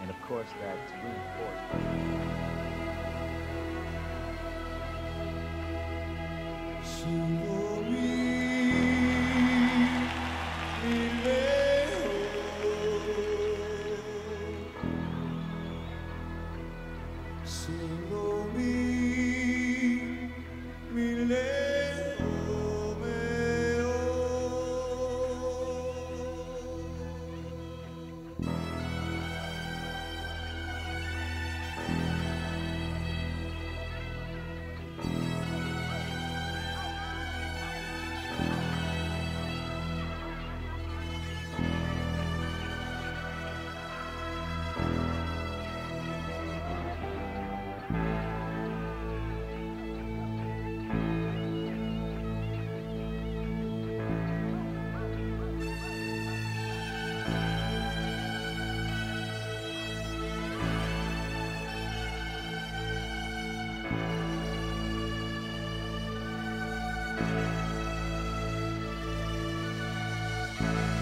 And of course, that's reinforced. Solo mi, Bye.